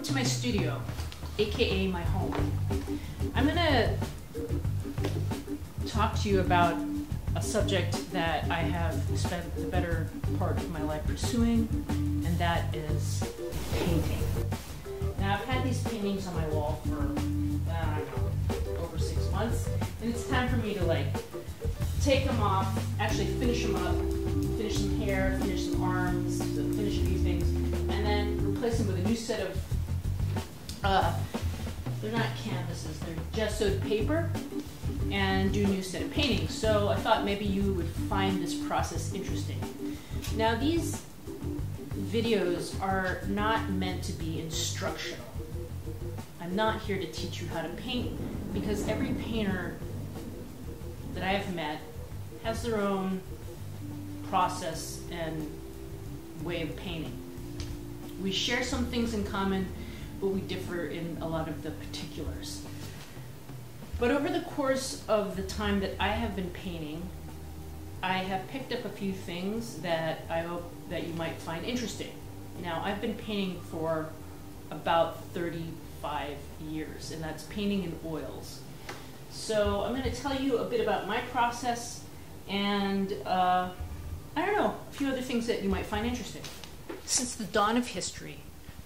welcome to my studio, aka my home. I'm gonna talk to you about a subject that I have spent the better part of my life pursuing, and that is painting. Now, I've had these paintings on my wall for, I don't know, over six months, and it's time for me to like take them off, actually finish them up, finish some hair, finish some arms, finish a few things, and then replace them with a new set of, uh, they're not canvases, they're gessoed paper, and do a new set of paintings. So I thought maybe you would find this process interesting. Now, these videos are not meant to be instructional. I'm not here to teach you how to paint because every painter that I have met has their own process and way of painting. We share some things in common, but we differ in a lot of the particulars. But over the course of the time that I have been painting, I have picked up a few things that I hope that you might find interesting. Now, I've been painting for about 35 years, and that's painting in oils. So I'm going to tell you a bit about my process and, uh, I don't know, a few other things that you might find interesting. Since the dawn of history,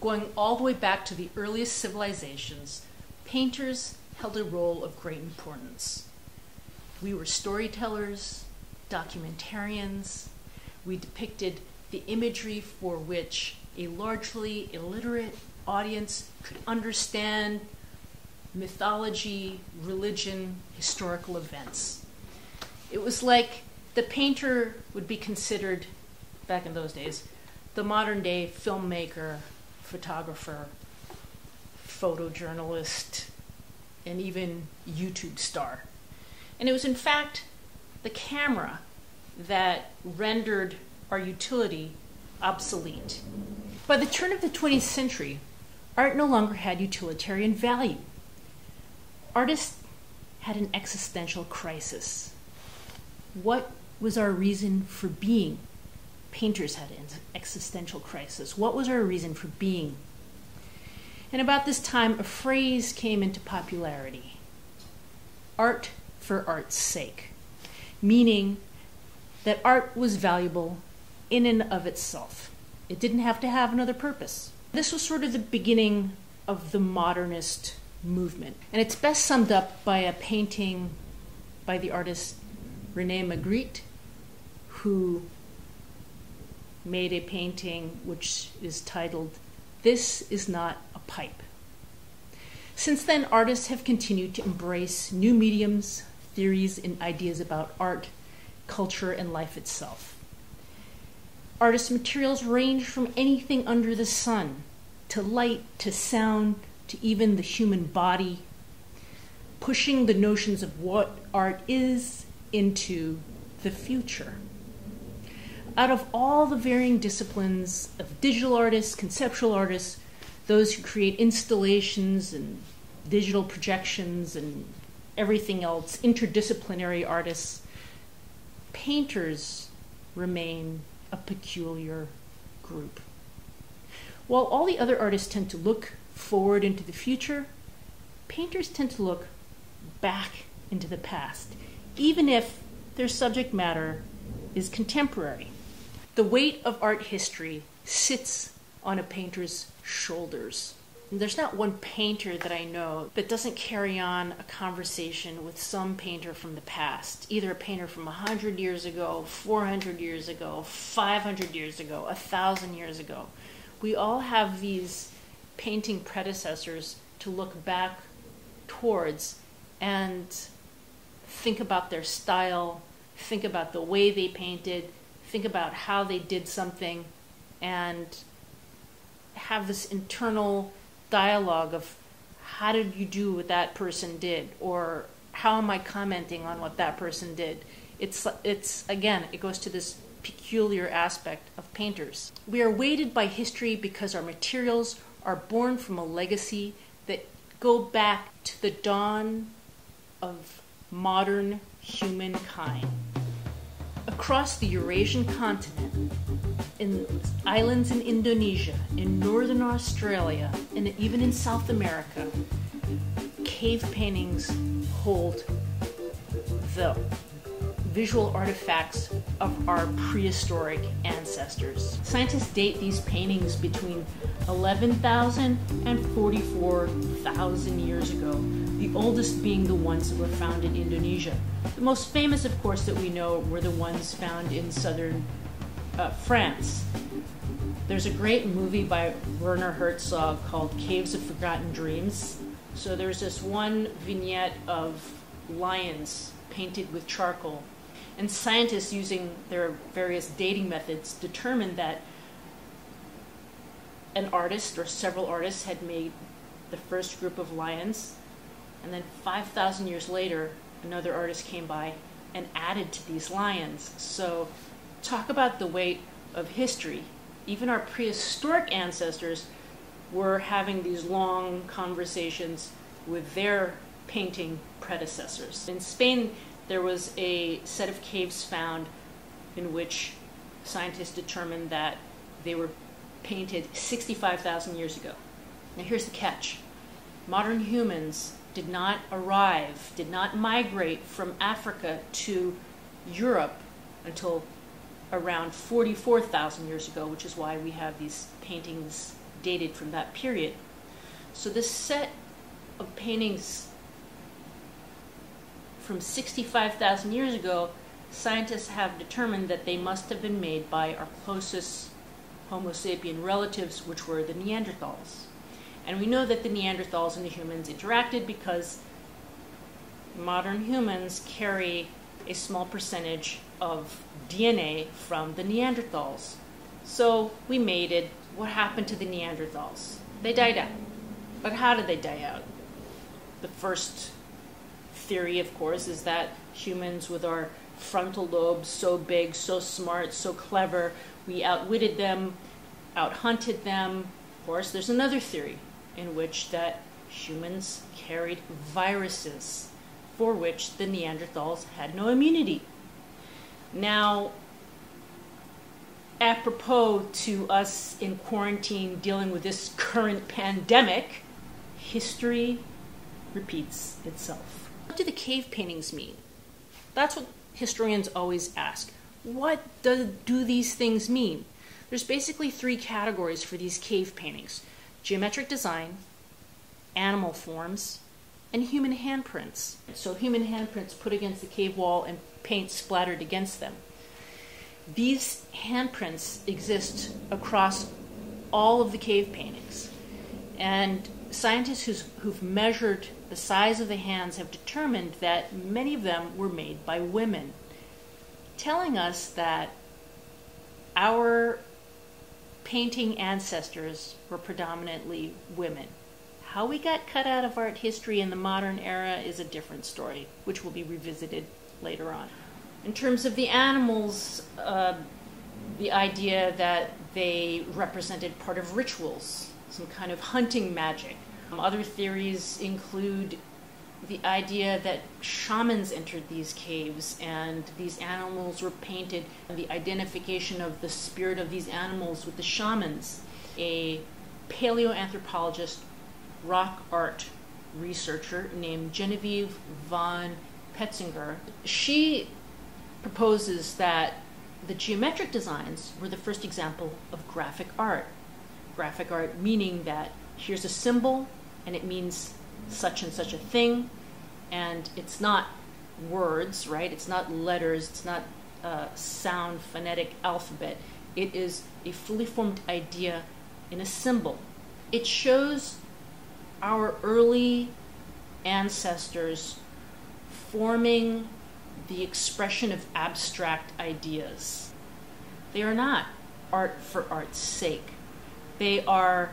going all the way back to the earliest civilizations, painters held a role of great importance. We were storytellers, documentarians, we depicted the imagery for which a largely illiterate audience could understand mythology, religion, historical events. It was like the painter would be considered, back in those days, the modern day filmmaker, photographer, photojournalist, and even YouTube star. And it was, in fact, the camera that rendered our utility obsolete. By the turn of the 20th century, art no longer had utilitarian value. Artists had an existential crisis. What was our reason for being? Painters had existential crisis. What was our reason for being? And about this time, a phrase came into popularity art for art's sake, meaning that art was valuable in and of itself. It didn't have to have another purpose. This was sort of the beginning of the modernist movement. And it's best summed up by a painting by the artist Rene Magritte, who made a painting which is titled This Is Not a Pipe. Since then, artists have continued to embrace new mediums, theories, and ideas about art, culture, and life itself. Artist materials range from anything under the sun to light to sound to even the human body, pushing the notions of what art is into the future. Out of all the varying disciplines of digital artists, conceptual artists, those who create installations and digital projections and everything else, interdisciplinary artists, painters remain a peculiar group. While all the other artists tend to look forward into the future, painters tend to look back into the past, even if their subject matter is contemporary. The weight of art history sits on a painter's shoulders. There's not one painter that I know that doesn't carry on a conversation with some painter from the past, either a painter from 100 years ago, 400 years ago, 500 years ago, 1,000 years ago. We all have these painting predecessors to look back towards and think about their style, think about the way they painted, think about how they did something, and have this internal dialogue of how did you do what that person did or how am I commenting on what that person did? It's it's again, it goes to this peculiar aspect of painters. We are weighted by history because our materials are born from a legacy that go back to the dawn of modern humankind. Across the Eurasian continent, in islands in Indonesia, in northern Australia, and even in South America, cave paintings hold the visual artifacts of our prehistoric ancestors. Scientists date these paintings between 11,000 and 44,000 years ago, oldest being the ones that were found in Indonesia. The most famous, of course, that we know were the ones found in southern uh, France. There's a great movie by Werner Herzog called Caves of Forgotten Dreams. So there's this one vignette of lions painted with charcoal and scientists, using their various dating methods, determined that an artist or several artists had made the first group of lions, and then 5,000 years later, another artist came by and added to these lions. So, talk about the weight of history. Even our prehistoric ancestors were having these long conversations with their painting predecessors. In Spain, there was a set of caves found in which scientists determined that they were painted 65,000 years ago. Now, here's the catch modern humans did not arrive, did not migrate from Africa to Europe until around 44,000 years ago, which is why we have these paintings dated from that period. So, this set of paintings from 65,000 years ago, scientists have determined that they must have been made by our closest Homo sapien relatives, which were the Neanderthals. And we know that the Neanderthals and the humans interacted because modern humans carry a small percentage of DNA from the Neanderthals. So we mated. What happened to the Neanderthals? They died out. But how did they die out? The first theory, of course, is that humans with our frontal lobes so big, so smart, so clever, we outwitted them, outhunted them. Of course, there's another theory in which that humans carried viruses for which the Neanderthals had no immunity. Now, apropos to us in quarantine dealing with this current pandemic, history repeats itself. What do the cave paintings mean? That's what historians always ask. What do, do these things mean? There's basically three categories for these cave paintings geometric design, animal forms, and human handprints. So, human handprints put against the cave wall and paint splattered against them. These handprints exist across all of the cave paintings. And scientists who've measured the size of the hands have determined that many of them were made by women, telling us that our painting ancestors were predominantly women. How we got cut out of art history in the modern era is a different story, which will be revisited later on. In terms of the animals, uh, the idea that they represented part of rituals, some kind of hunting magic. Um, other theories include the idea that shamans entered these caves and these animals were painted, the identification of the spirit of these animals with the shamans. A paleoanthropologist, rock art researcher named Genevieve von Petzinger, she proposes that the geometric designs were the first example of graphic art. Graphic art meaning that here's a symbol and it means such and such a thing, and it's not words, right? It's not letters, it's not a sound phonetic alphabet. It is a fully formed idea in a symbol. It shows our early ancestors forming the expression of abstract ideas. They are not art for art's sake. They are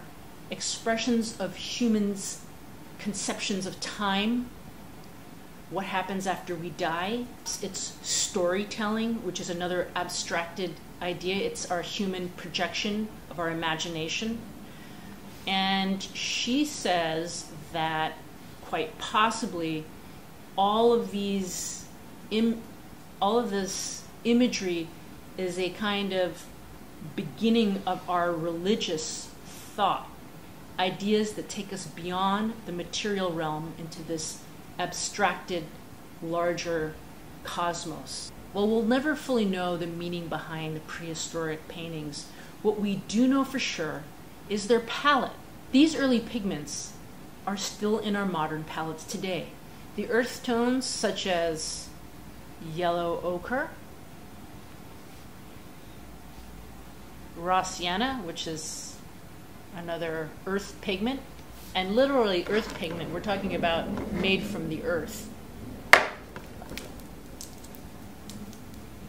expressions of humans' conceptions of time, what happens after we die. It's storytelling, which is another abstracted idea. It's our human projection of our imagination. And she says that quite possibly all of these, Im- all of this imagery is a kind of beginning of our religious thought. Ideas that take us beyond the material realm into this abstracted, larger cosmos. Well, we'll never fully know the meaning behind the prehistoric paintings. What we do know for sure is their palette. These early pigments are still in our modern palettes today. The earth tones, such as yellow ochre, raw sienna, which is another earth pigment, and literally earth pigment, we're talking about made from the earth.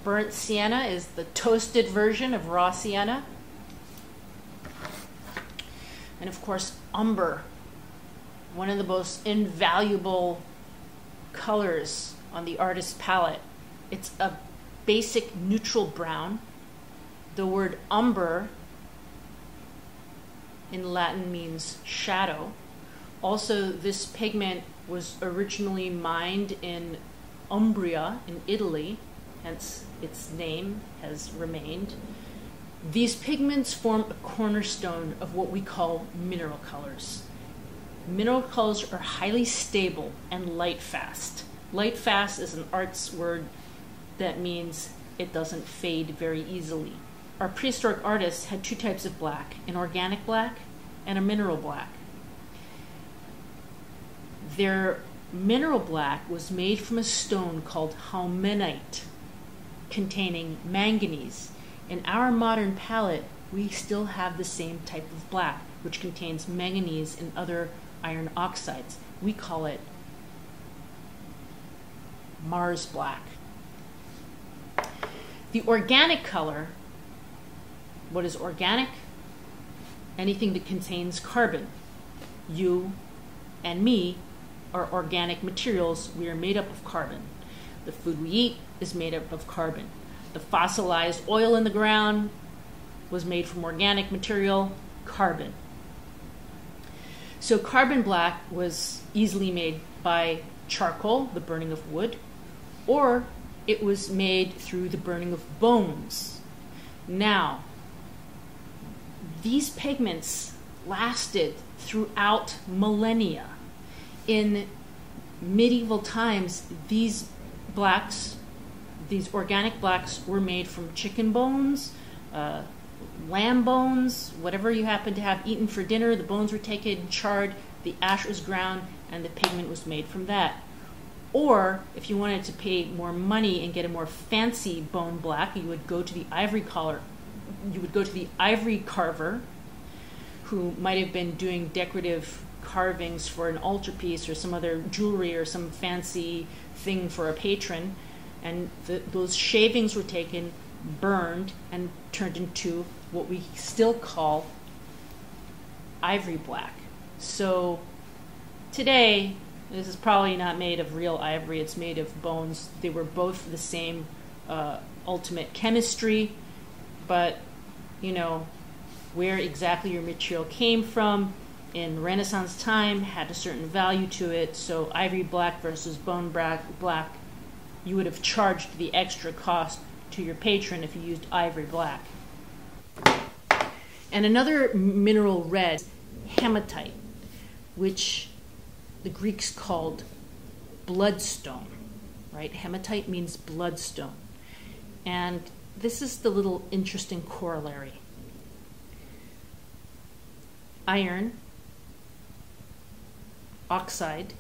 Burnt sienna is the toasted version of raw sienna. And of course, umber, one of the most invaluable colors on the artist's palette. It's a basic neutral brown. The word umber in Latin means shadow. Also, this pigment was originally mined in Umbria in Italy, hence its name has remained. These pigments form a cornerstone of what we call mineral colors. Mineral colors are highly stable and light fast. Light fast is an arts word that means it doesn't fade very easily. Our prehistoric artists had two types of black an organic black and a mineral black. Their mineral black was made from a stone called halmenite, containing manganese. In our modern palette, we still have the same type of black, which contains manganese and other iron oxides. We call it Mars black. The organic color, what is organic? Anything that contains carbon. You and me are organic materials. We are made up of carbon. The food we eat is made up of carbon. The fossilized oil in the ground was made from organic material, carbon. So carbon black was easily made by charcoal, the burning of wood, or it was made through the burning of bones. Now, these pigments lasted throughout millennia. In medieval times, these blacks, these organic blacks, were made from chicken bones, uh, lamb bones, whatever you happen to have eaten for dinner. The bones were taken, charred, the ash was ground, and the pigment was made from that. Or if you wanted to pay more money and get a more fancy bone black, you would go to the ivory collar. You would go to the ivory carver, who might have been doing decorative carvings for an altarpiece or some other jewelry or some fancy thing for a patron, and the, those shavings were taken, burned, and turned into what we still call ivory black. So today, this is probably not made of real ivory, it's made of bones. They were both the same uh, ultimate chemistry, but you know, where exactly your material came from in Renaissance time had a certain value to it. So, ivory black versus bone black, you would have charged the extra cost to your patron if you used ivory black. And another mineral red, hematite, which the Greeks called bloodstone, right? Hematite means bloodstone. And this is the little interesting corollary. Iron oxide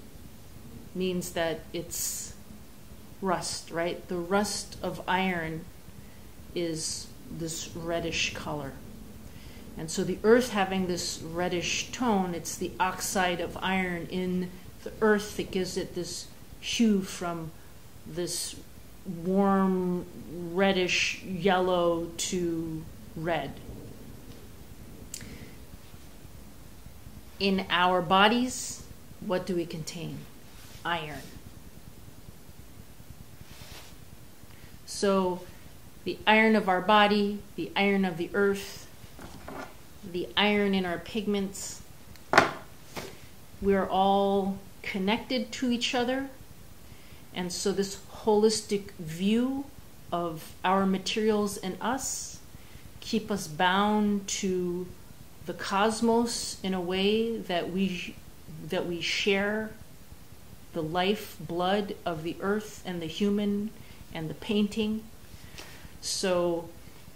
means that it's rust, right? The rust of iron is this reddish color. And so the earth having this reddish tone, it's the oxide of iron in the earth that gives it this hue from this warm reddish yellow to red. In our bodies, what do we contain? Iron. So, the iron of our body, the iron of the earth, the iron in our pigments. We're all connected to each other. And so, this holistic view of our materials and us keep us bound to the cosmos in a way that we that we share the life blood of the earth and the human and the painting. So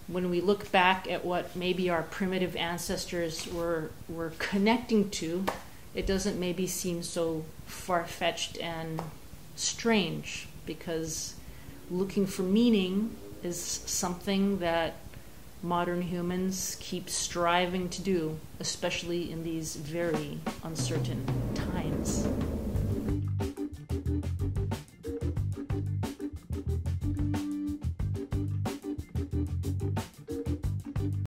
when we look back at what maybe our primitive ancestors were were connecting to, it doesn't maybe seem so far fetched and strange because looking for meaning is something that modern humans keep striving to do, especially in these very uncertain times.